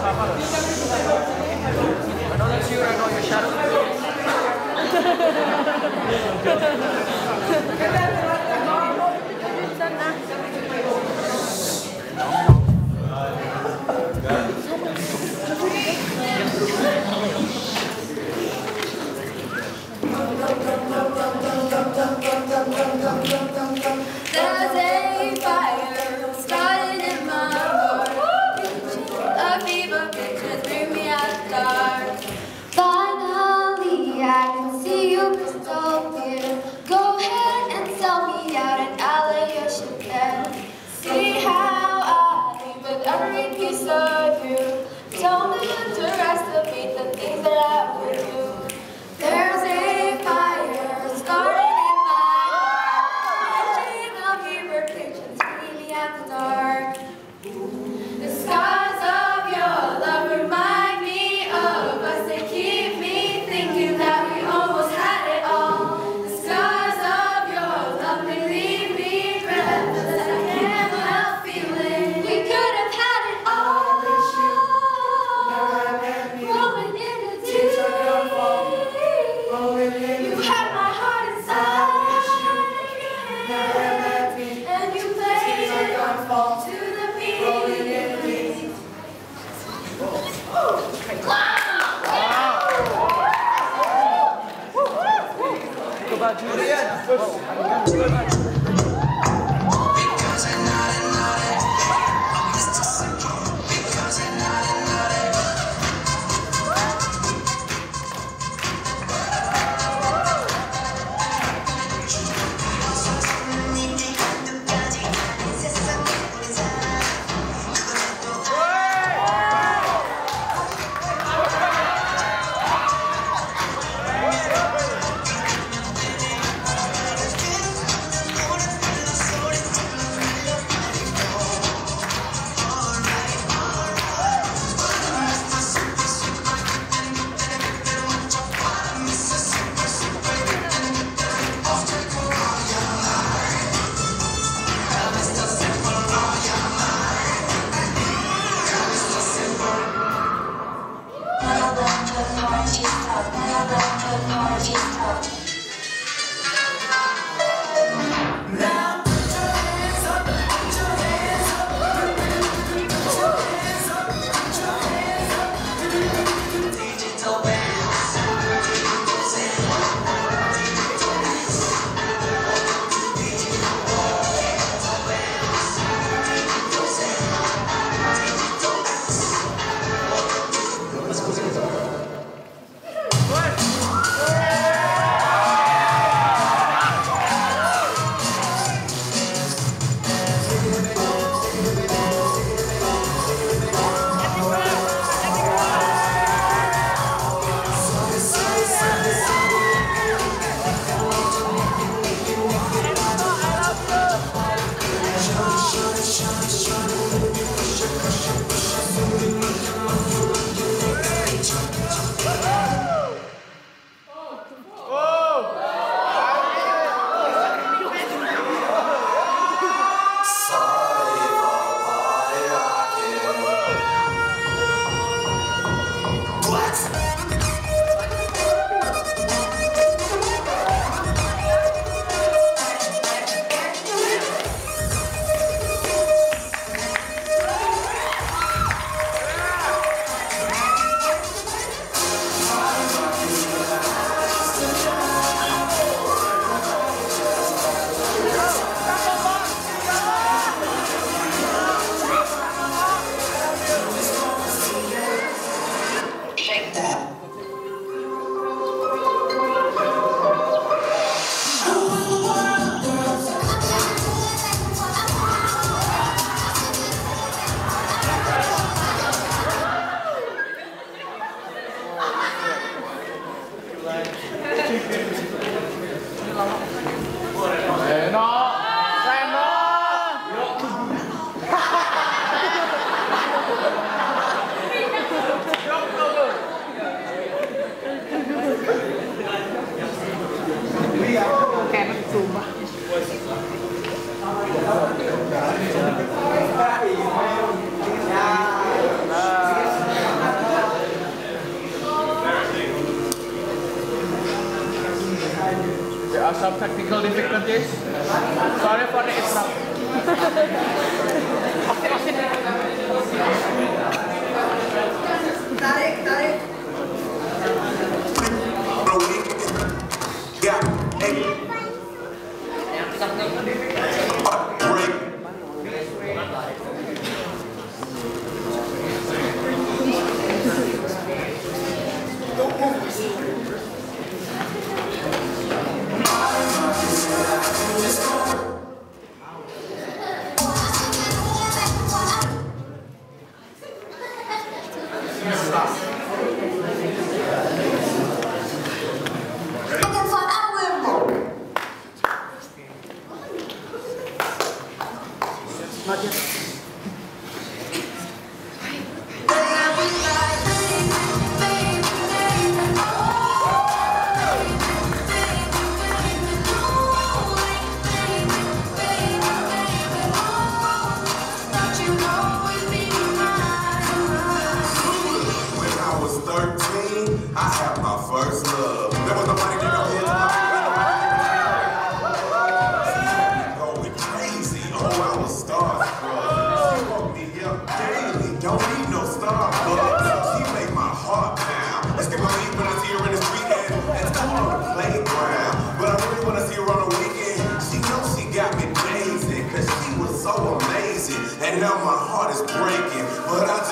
I know that's you, I know your shadow. some technical difficulties. Sorry for the interruption. Tarik, tarik. Yeah, hey. And now my heart is breaking, but I